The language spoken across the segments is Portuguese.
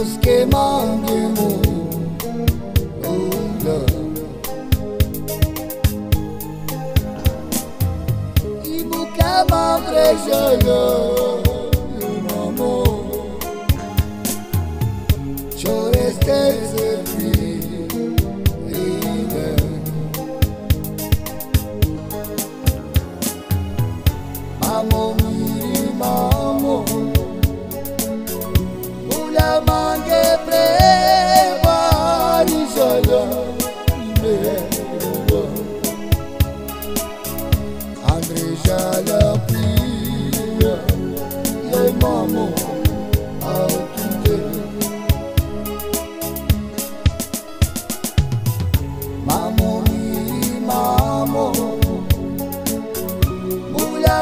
उसके o हो E boca é madre chegou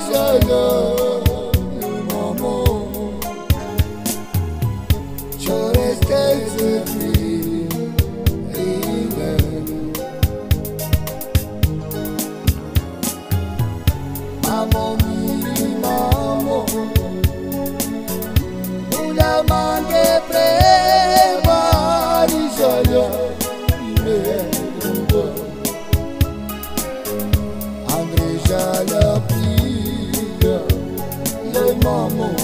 salvation. 默默。